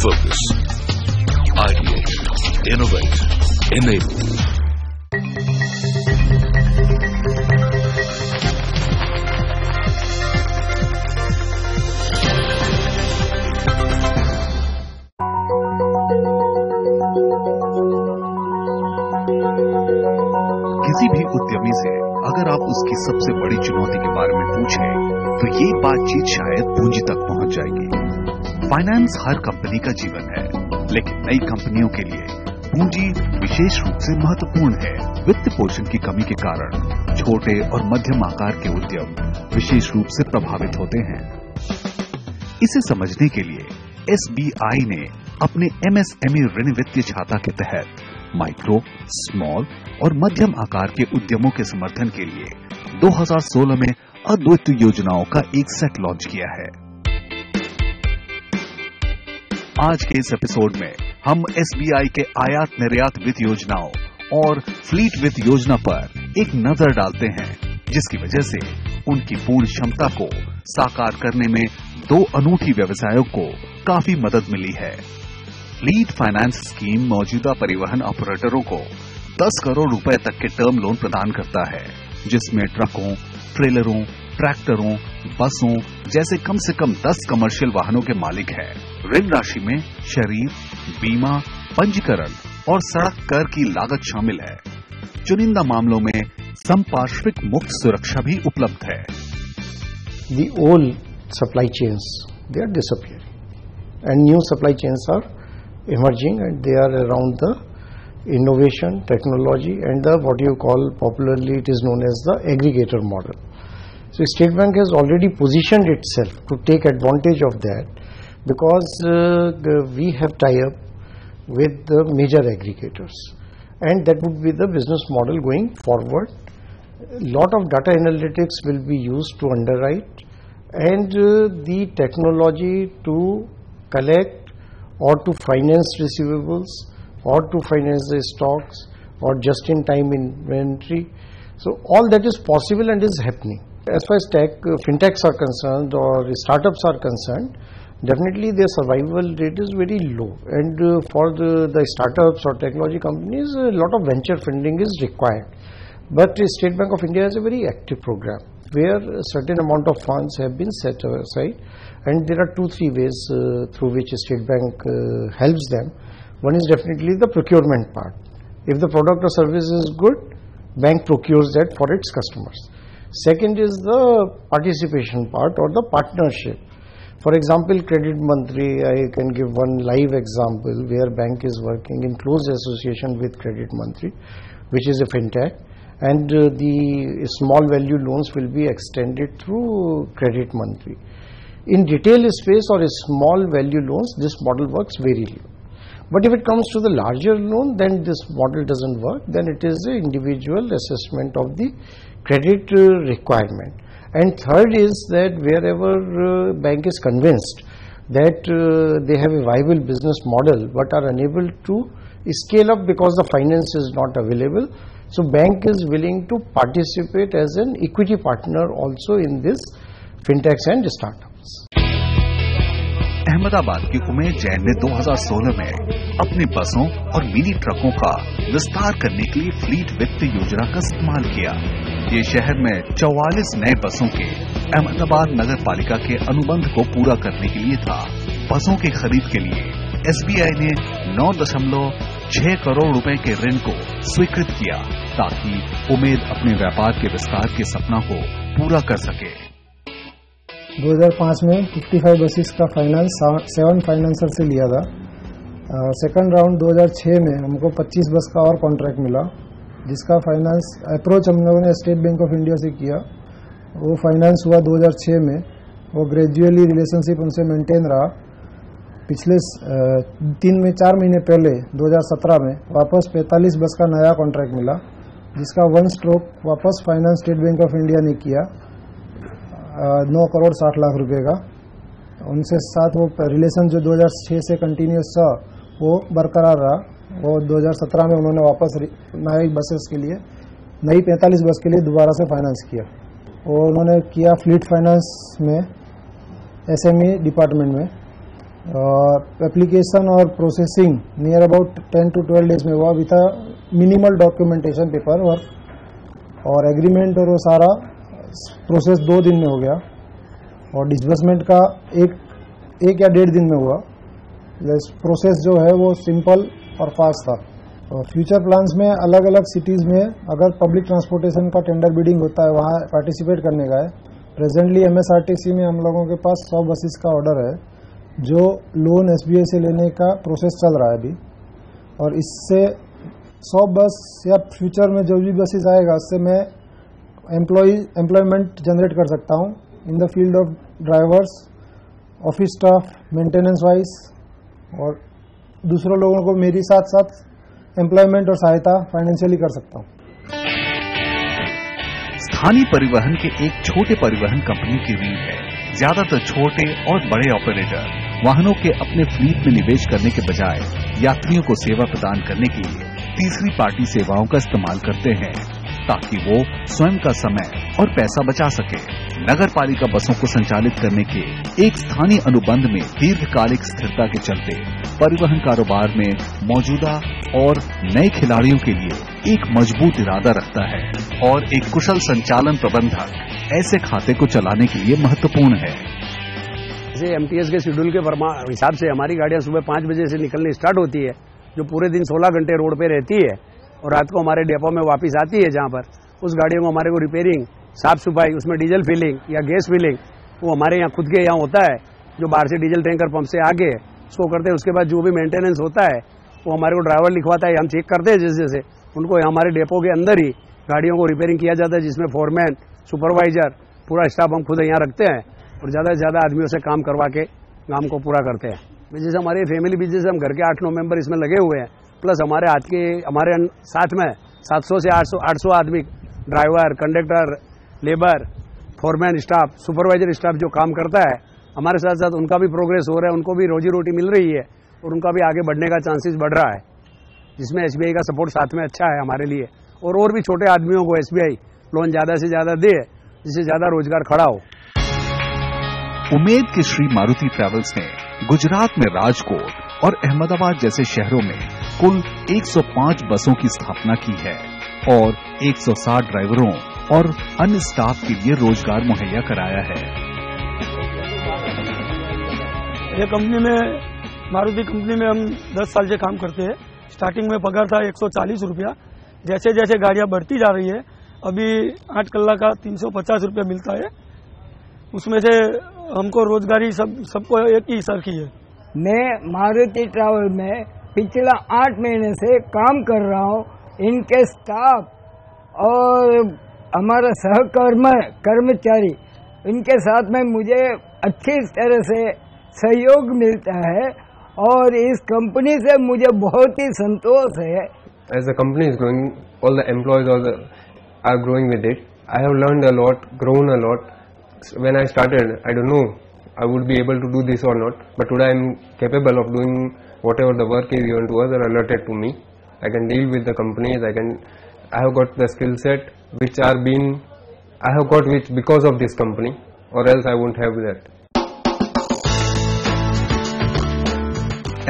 Focus. Ideate. Innovate. Enable. किसी भी उद्यमी से अगर आप उसकी सबसे बड़ी चुनौती के बारे में पूछें तो ये बातचीत शायद पूंजी तक पहुँच जाएगी। फाइनेंस हर कंपनी का जीवन है, लेकिन नई कंपनियों के लिए पूंजी विशेष रूप से महत्वपूर्ण है। वित्त पोषण की कमी के कारण छोटे और मध्यम आकार के उद्यम विशेष रूप से प्रभावित होते हैं। इसे समझने के लिए एसबीआई ने अपने एम एस एम एमएसएमई ऋण वित्तीय छाता के तहत माइक्रो स्मॉल और मध्यम आकार के उद्यमों के समर्थन के लिए 2016 में अद्वितीय योजनाओं का एक सेट लॉन्च किया है। आज के इस एपिसोड में हम एसबीआई के आयात निर्यात वित्त योजनाओं और फ्लीट वित्त योजना पर एक नज़र डालते हैं, जिसकी वजह से उनकी पूर्ण क्षमता को साकार करने में दो अनूठी व्यवसायों को काफ़ी मदद मिली है। लीड फाइनेंस स्कीम मौजूदा परिवहन ऑपरेटरों को 10 करोड़ रुपए तक के टर्म लोन प्रदान करता है, जिसमें ट्रकों ट्रेलरों, ट्रैक्टरों, बसों जैसे कम से कम 10 कमर्शियल वाहनों के मालिक है। ऋण राशि में शरीर, बीमा, पंजीकरण और सड़क कर की लागत शामिल है। चुनिंदा मामलों में संपार्श्विक मुक्त सुरक्षा भी उपलब्ध है। The old supply chains. They are disappearing. And new supply chains are emerging and they are around the innovation technology and the what you call popularly it is known as the aggregator model. So state bank has already positioned itself to take advantage of that because uh, we have tie up with the major aggregators. And that would be the business model going forward. A lot of data analytics will be used to underwrite and uh, the technology to collect or to finance receivables or to finance the stocks or just in time inventory. So all that is possible and is happening. As far as tech uh, fintechs are concerned or startups are concerned definitely their survival rate is very low. And uh, for the, the startups or technology companies a lot of venture funding is required. But the State Bank of India has a very active program where a certain amount of funds have been set aside. And there are two three ways uh, through which State Bank uh, helps them. One is definitely the procurement part. If the product or service is good, bank procures that for its customers. Second is the participation part or the partnership. For example, Credit Mantri, I can give one live example where bank is working in close association with Credit Mantri, which is a fintech, and uh, the small value loans will be extended through Credit Mantri. In retail space or small value loans, this model works very well. But if it comes to the larger loan, then this model doesn't work. Then it is an individual assessment of the credit uh, requirement. And third is that wherever uh, bank is convinced that uh, they have a viable business model but are unable to scale up because the finance is not available, so bank is willing to participate as an equity partner also in this fintechs and startups. Ahmedabad की उमेद जैन ने 2016 में अपनी बसों और mini ट्रकों का विस्तार करने के लिए फ्लीट वित्त योजना का इस्तेमाल किया। ये शहर में 44 नए बसों के अहमदाबाद नगर पालिका के अनुबंध को पूरा करने के लिए था। बसों की खरीद के लिए एसबीआई ने 9.6 करोड़ रुपए के ऋण को स्वीकृत किया ताकि उमेद अपने व्यापार के विस्तार के सपना को पूरा कर सके। 2005 में 55 बसेस का फाइनेंस सेवन फाइनेंसर से लिया था। सेकंड राउंड 2006 में हमको 25 बस का और कॉन्ट्रैक्ट मिला, जिसका फाइनेंस अप्रोच हम लोगों ने स्टेट बैंक ऑफ़ इंडिया से किया। वो फाइनेंस हुआ 2006 में, वो ग्रेजुअली रिलेशनशिप उनसे मेंटेन रहा। पिछले तीन में, चार महीने पहले 2017 में, वापस 45 बस का नया कॉन्ट्रैक्ट मिला, जिसका वन स्ट्रोक वापस finance State Bank of India ने किया। नौ करोड़ साठ लाख रुपए का। उनसे साथ वो रिलेशन जो 2006 से कंटिन्यूस था, वो बरकरार रहा। वो 2017 में उन्होंने वापस नई बसेस के लिए, नई 45 बस के लिए दोबारा से फाइनेंस किया। और उन्होंने किया फ्लीट फाइनेंस में एसएमई डिपार्टमेंट में। एप्लीकेशन और processing near about 10 to 12 days में हुआ with minimal documentation paper work और एग्रीमेंट और वो सारा प्रोसेस दो दिन में हो गया और डिसबर्समेंट का एक एक या डेढ़ दिन में हुआ। प्रोसेस जो है वो सिंपल और फास्ट था। और फ्यूचर प्लान्स में अलग अलग सिटीज़ में अगर पब्लिक ट्रांसपोर्टेशन का टेंडर बिडिंग होता है, वहाँ पार्टिसिपेट करने का है। प्रेजेंटली एमएसआरटीसी में हम लोगों के पास सौ बसेस का ऑर्डर है, जो लोन एसबीआई से लेने का प्रोसेस चल रहा है अभी। और इससे सौ बस या फ्यूचर में जो भी बसेस आएगा, उससे मैं एम्प्लॉय एम्प्लॉयमेंट जनरेट कर सकता हूँ in the field of drivers office staff maintenance wise और दूसरों लोगों को मेरी साथ साथ एम्प्लॉयमेंट और सहायता फाइनेंशियली कर सकता हूँ। स्थानीय परिवहन के एक छोटे परिवहन कंपनी की रीढ़ है। ज़्यादातर छोटे और बड़े ऑपरेटर वाहनों के अपने फ्लीट में निवेश करने के बजाय यात्रियों को सेवा प्रदान करने के लिए तीसरी पार्टी सेवाओं का इस्तेमाल करते हैं। ताकि वो स्वयं का समय और पैसा बचा सके। नगर पालिका बसों को संचालित करने के एक स्थानीय अनुबंध में दीर्घकालिक स्थिरता के चलते परिवहन कारोबार में मौजूदा और नए खिलाड़ियों के लिए एक मज़बूत इरादा रखता है और एक कुशल संचालन प्रबंधक ऐसे खाते को चलाने के लिए महत्वपूर्ण है। जैसे एमटीएस के शेड्यूल के हिसाब से हमारी गाड़ियाँ सुबह पाँच बजे से निकलने स्टार्ट होती है, जो पूरे दिन 16 घंटे रोड पे रहती है। और रात को हमारे डेपो में वापस आती है जहाँ पर, उस गाड़ियों को हमारे को रिपेयरिंग साफ़ सफ़ाई, उसमें डीजल फिलिंग या गैस फिलिंग वो हमारे यहाँ खुद के यहाँ होता है, जो बाहर से डीजल टैंकर पंप से आगे उसको करते हैं, उसके बाद जो भी मेंटेनेंस होता है, वो हमारे को ड्राइवर लिखवाता है, हम चेक करते हैं जैसे जैसे उनको हमारे डेपो के अंदर ही गाड़ियों को रिपेयरिंग किया जाता है, जिसमें फोरमैन सुपरवाइजर पूरा स्टाफ हम खुद यहाँ रखते हैं और ज़्यादा से ज़्यादा आदमियों से काम करवा के, काम को पूरा करते हैं। जैसे हमारे फैमिली बिज़नेस हम घर के आठ नौ मेंबर इसमें लगे हुए हैं। प्लस हमारे हाथ के, हमारे साथ में 700 से 800 800 आदमी driver conductor labour foreman staff supervisor staff जो काम करता है, हमारे साथ साथ उनका भी प्रोग्रेस हो रहा है, उनको भी रोजी रोटी मिल रही है और उनका भी आगे बढ़ने का चांसेस बढ़ रहा है। जिसमें एसबीआई का सपोर्ट साथ में अच्छा है हमारे लिए। और और भी छोटे आदमियों को एसबीआई लोन ज़्यादा से ज़्यादा दे, जिससे ज़्यादा रोज़गार खड़ा हो। उम्मीद के श्री मारुति ट्रेवल्स ने गुजरात में राजकोट और अहमदाबाद जैसे शहरों में कुल 105 बसों की स्थापना की है और 160 ड्राइवरों और अन्य स्टाफ के लिए रोज़गार मुहैया कराया है। ये कंपनी में मारुति कंपनी में हम 10 साल से काम करते हैं। स्टार्टिंग में पगार था एक रुपया। जैसे जैसे गाड़ियाँ बढ़ती जा रही है अभी आठ कल्ला का तीन सौ पचास रुपया मिलता है। उसमें से हमको रोजगारी सब सबको एक ही सर की है। मैं मारुति ट्रैवल में पिछला आठ महीने से काम कर रहा हूँ इनके स्टाफ और हमारा सहकर्म कर्मचारी इनके साथ में मुझे अच्छी तरह से सहयोग मिलता है और इस कंपनी से मुझे बहुत ही संतोष है company is growing, all the employees all the, are growing with it. I have learned a lot, grown a lot. When I started, I don't know I would be able to do this or not, but today I am capable of doing whatever the work is given to us or allotted to me. I can deal with the companies. I can. I have got the skill set which are being. I have got which because of this company, or else I won't have that.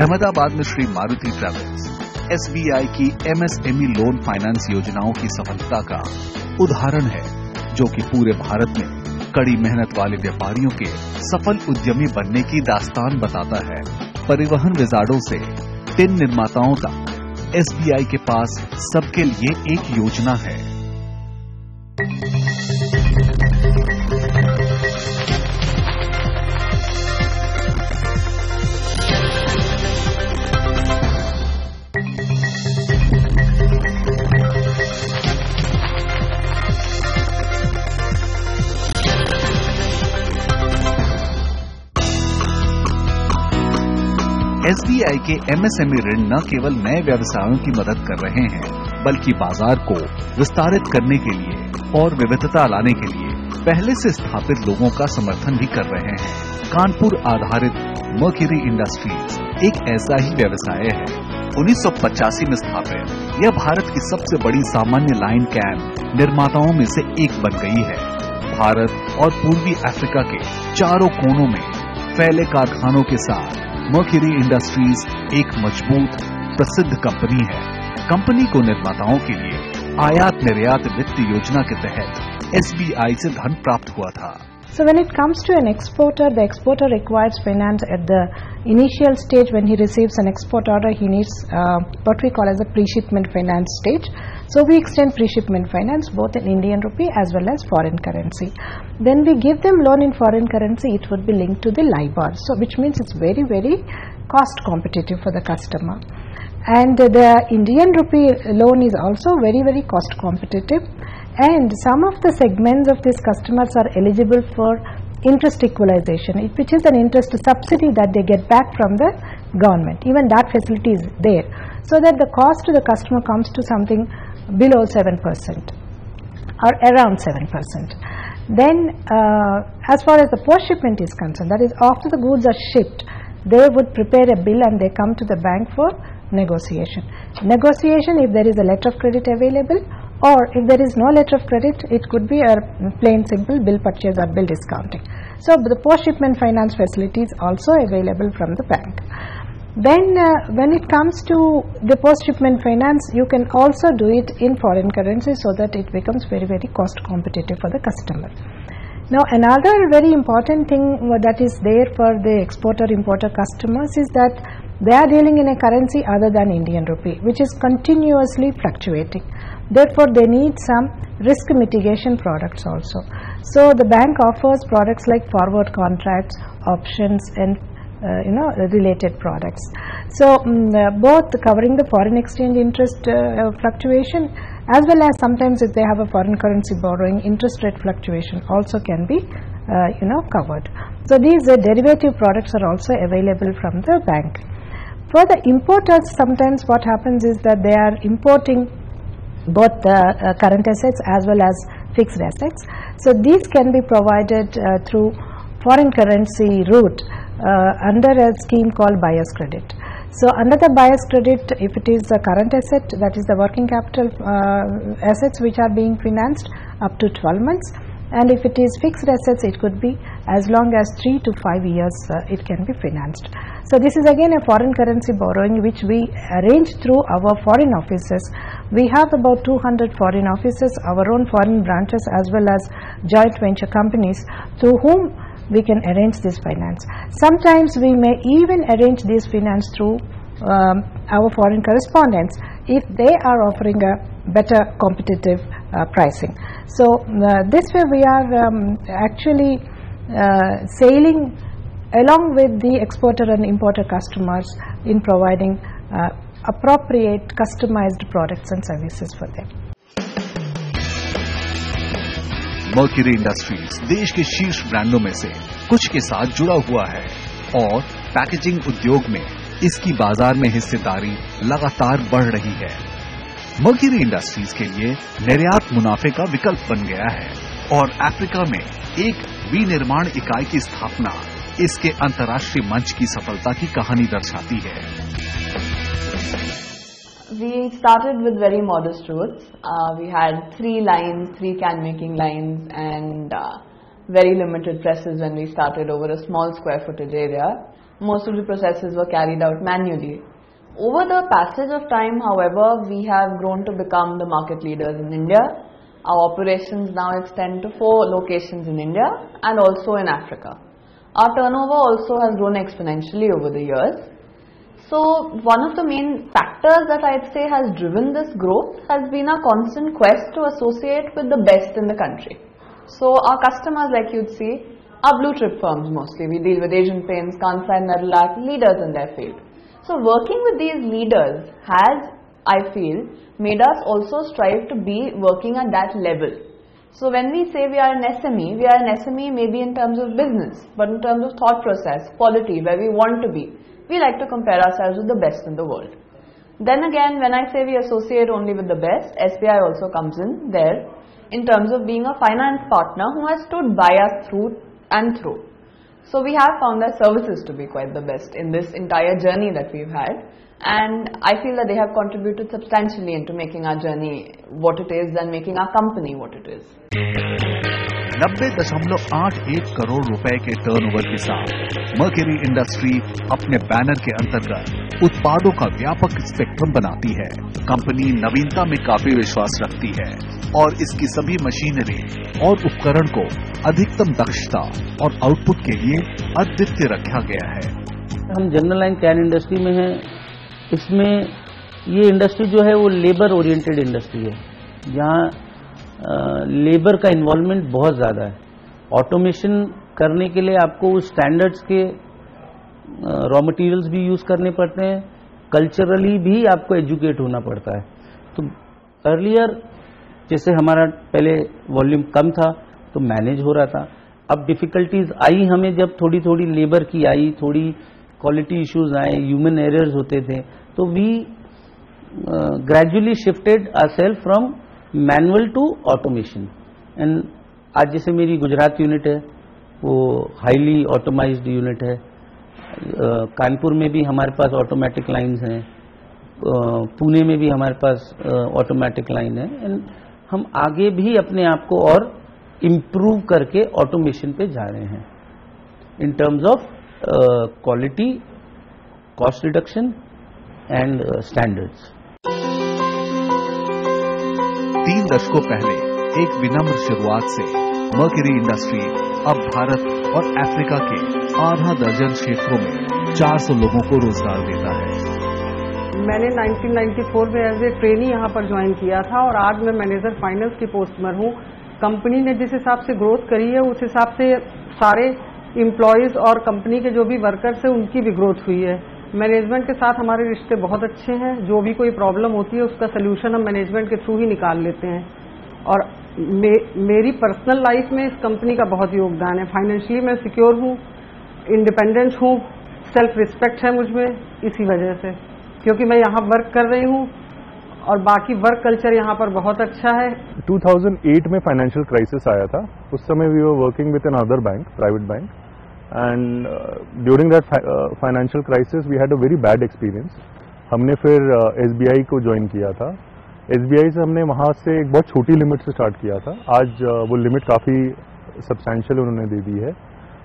Ahmedabad में Shri Maruti travels SBI की MSME loan finance योजनाओं की सफलता का उदाहरण है जो कि पूरे भारत में कड़ी मेहनत वाले व्यापारियों के सफल उद्यमी बनने की दास्तान बताता है परिवहन विजार्डो से टिन निर्माताओं का एसबीआई के पास सबके लिए एक योजना है। के एमएसएमई ऋण न केवल नए व्यवसायों की मदद कर रहे हैं, बल्कि बाज़ार को विस्तारित करने के लिए और विविधता लाने के लिए पहले से स्थापित लोगों का समर्थन भी कर रहे हैं। कानपुर आधारित मर्क्यूरी इंडस्ट्रीज़ एक ऐसा ही व्यवसाय है। 1985 में स्थापित, यह भारत की सबसे बड़ी सामान्य लाइन कैन निर्माताओं में से एक बन गई है। भारत और पूर्वी अफ्रीका के चारों कोनों में फैले कारखानों के साथ मर्क्यूरी इंडस्ट्रीज़ एक मज़बूत प्रसिद्ध कंपनी है कंपनी को निर्माताओं के लिए आयात निर्यात वित्त योजना के तहत एसबीआई से धन प्राप्त हुआ था So when it comes to an exporter, the exporter requires finance at the initial stage when he receives an export order. He needs uh, what we call as a pre-shipment finance stage. So we extend pre-shipment finance both in Indian rupee as well as foreign currency. Then we give them loan in foreign currency, it would be linked to the LIBOR. So which means it's very very cost competitive for the customer. And the Indian rupee loan is also very very cost competitive and some of the segments of these customers are eligible for interest equalization which is an interest subsidy that they get back from the government even that facility is there so that the cost to the customer comes to something below 7% or around 7% then uh, as far as the post shipment is concerned that is after the goods are shipped they would prepare a bill and they come to the bank for negotiation negotiation if there is a letter of credit available or if there is no letter of credit it could be a plain simple bill purchase or bill discounting. So the post shipment finance facility is also available from the bank. Then uh, when it comes to the post shipment finance you can also do it in foreign currency so that it becomes very very cost competitive for the customer. Now another very important thing that is there for the exporter importer customers is that they are dealing in a currency other than Indian rupee which is continuously fluctuating therefore they need some risk mitigation products also so the bank offers products like forward contracts options and uh, you know related products. So um, uh, both covering the foreign exchange interest uh, fluctuation as well as sometimes if they have a foreign currency borrowing interest rate fluctuation also can be uh, you know covered. So these uh, derivative products are also available from the bank. For the importers sometimes what happens is that they are importing both the uh, current assets as well as fixed assets. So these can be provided uh, through foreign currency route. uh, under a scheme called buyer's credit. So under the buyer's credit if it is the current asset that is the working capital uh, assets which are being financed up to 12 months and if it is fixed assets it could be as long as 3 to 5 years uh, it can be financed. So this is again a foreign currency borrowing which we arrange through our foreign offices. We have about 200 foreign offices, our own foreign branches as well as joint venture companies through whom we can arrange this finance. Sometimes we may even arrange this finance through um, our foreign correspondents if they are offering a better competitive uh, pricing. So uh, this way we are um, actually uh, sailing along with the exporter and importer customers in providing uh, appropriate customized products and services for them. Mercury industries देश के शीर्ष ब्रांडों में से कुछ के साथ जुड़ा हुआ है और पैकेजिंग उद्योग में इसकी बाज़ार में हिस्सेदारी लगातार बढ़ रही है। मर्क्यूरी इंडस्ट्रीज़ के लिए निर्यात मुनाफे का विकल्प बन गया है और अफ्रीका में एक विनिर्माण इकाई की स्थापना इसके अंतर्राष्ट्रीय मंच की सफलता की कहानी दर्शाती है। We started with very modest roots. Uh, we had three lines, three can making lines, and uh, very limited presses when we started over a small square footage area. Most of the processes were carried out manually. Over the passage of time, however, we have grown to become the market leaders in India. Our operations now extend to four locations in India and also in Africa. Our turnover also has grown exponentially over the years. So, one of the main factors that I'd say has driven this growth has been our constant quest to associate with the best in the country. So, our customers, like you'd see, are blue chip firms mostly. We deal with Asian Paints, Kansai, Nerolac, leaders in their field. So, working with these leaders has, I feel, made us also strive to be working at that level. So, when we say we are an SME, we are an SME maybe in terms of business, but in terms of thought process, quality, where we want to be, we like to compare ourselves with the best in the world. Then again, when I say we associate only with the best, SBI also comes in there in terms of being a finance partner who has stood by us through and through. So we have found their services to be quite the best in this entire journey that we've had. And I feel that they have contributed substantially into making our journey what it is and making our company what it is. नब्बे दशमलव आठ एक करोड़ रुपए के turnover के साथ mercury industry अपने banner के अंतर्गत उत्पादों का व्यापक स्पेक्ट्रम बनाती है। कंपनी नवीनता में काफ़ी विश्वास रखती है और इसकी सभी मशीनरी और उपकरण को अधिकतम दक्षता और आउटपुट के लिए अद्वितीय रखा गया है। हम जनरल लाइन कैन इंडस्ट्री में हैं। इसमें ये इंडस्ट्री जो है वो लेबर ओरिएंटेड इंडस्ट्री है। जहाँ लेबर का इन्वॉल्वमेंट बहुत ज़्यादा है। ऑटोमेशन करने के लिए आपको उस स्टैंडर्ड्स के रॉ मटेरियल्स भी यूज़ करने पड़ते हैं। कल्चरली भी आपको एजुकेट होना पड़ता है। तो अर्लियर जैसे हमारा पहले वॉल्यूम कम था तो मैनेज हो रहा था। अब डिफ़िकल्टीज आई हमें जब थोड़ी थोड़ी लेबर की आई, थोड़ी quality issues human human errors होते थे तो we gradually shifted our self from manual to automation. And आज जैसे मेरी गुजरात यूनिट है, वो हाईली ऑटोमाइज्ड यूनिट है। कानपुर में भी हमारे पास ऑटोमेटिक लाइंस हैं। पुणे में भी हमारे पास ऑटोमेटिक लाइन है। एंड हम आगे भी अपने आप को और इम्प्रूव करके ऑटोमेशन पे जा रहे हैं। In terms of quality cost reduction and standards तीन दशकों पहले, एक विनम्र शुरुआत से, मर्क्यूरी इंडस्ट्री, अब भारत और अफ्रीका के आधा दर्जन क्षेत्रों में 400 लोगों को रोज़गार देता है। मैंने 1994 में एज ए ट्रेनी यहाँ पर ज्वाइन किया था और आज मैं मैनेजर फाइनेंस की पोस्ट पर हूँ। कंपनी ने जिस हिसाब से ग्रोथ करी है, उस हिसाब से सारे इम्प्लॉयज और कंपनी के जो भी वर्कर्स हैं, उनकी भी ग्रोथ हुई है। मैनेजमेंट के साथ हमारे रिश्ते बहुत अच्छे हैं। जो भी कोई प्रॉब्लम होती है उसका सोल्यूशन हम मैनेजमेंट के थ्रू ही निकाल लेते हैं। और मे, मेरी पर्सनल लाइफ में इस कंपनी का बहुत योगदान है। फाइनेंशियली मैं सिक्योर हूँ इंडिपेंडेंट हूँ सेल्फ रिस्पेक्ट है मुझमें इसी वजह से। क्योंकि मैं यहाँ वर्क कर रही हूँ और बाकी वर्क कल्चर यहाँ पर बहुत अच्छा है। 2008 में फाइनेंशियल क्राइसिस आया था। उस समय we were working with another bank private bank and during that financial crisis we had a very bad experience हमने फिर एस uh, को ज्वाइन किया था। एसबीआई से हमने वहाँ से एक बहुत छोटी लिमिट से स्टार्ट किया था। आज uh, वो लिमिट काफ़ी सब्सटैंशियल उन्होंने दे दी है।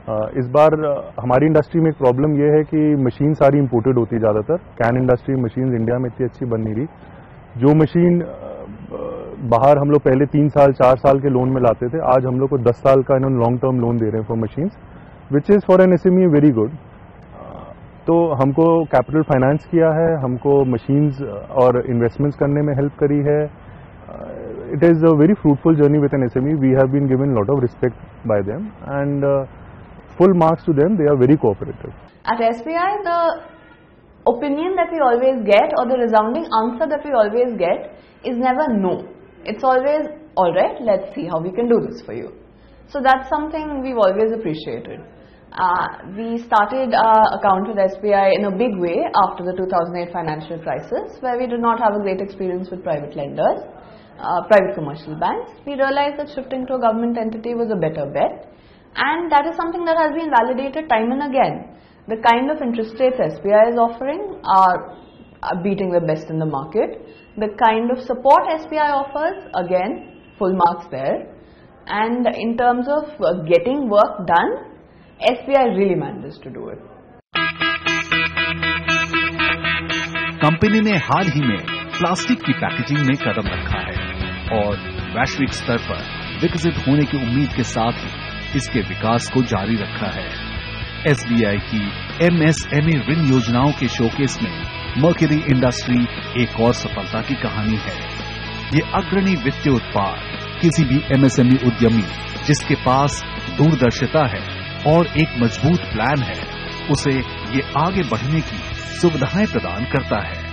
Uh, इस बार uh, हमारी इंडस्ट्री में एक प्रॉब्लम ये है कि मशीन सारी इंपोर्टेड होती ज़्यादातर। कैन इंडस्ट्री मशीन इंडिया में इतनी अच्छी बन नहीं रही। जो मशीन uh, बाहर हम लोग पहले तीन साल चार साल के लोन में लाते थे आज हम लोग को दस साल का इन्होंने लॉन्ग टर्म लोन दे रहे हैं for machines which is for an S M E very good तो हमको कैपिटल फाइनेंस किया है, हमको मशीन्स और इन्वेस्टमेंट्स करने में हेल्प करी है. It is a very fruitful journey with an S M E we have been given lot of respect by them and full marks to them they are very cooperative at S B I the opinion that we always get और the resounding answer that we always get is never no it's always all right let's see how we can do this for you so that's something we always appreciated Uh, we started our account with SBI in a big way after the 2008 financial crisis, where we did not have a great experience with private lenders, uh, private commercial banks. We realized that shifting to a government entity was a better bet, and that is something that has been validated time and again. The kind of interest rates SBI is offering are, beating the best in the market. The kind of support SBI offers, again, full marks there and in terms of uh, getting work done, SBI really manages to do it. Company ने हाल ही में plastic की packaging में कदम रखा है और वैश्विक स्तर पर विकसित होने की उम्मीद के साथ ही इसके विकास को जारी रखा है एसबीआई की एमएसएमई ऋण योजनाओं के शोकेस में मर्क्यूरी इंडस्ट्री एक और सफलता की कहानी है ये अग्रणी वित्तीय उत्पाद किसी भी एमएसएमई उद्यमी जिसके पास दूरदर्शिता है और एक मज़बूत प्लान है। उसे ये आगे बढ़ने की सुविधाएँ प्रदान करता है।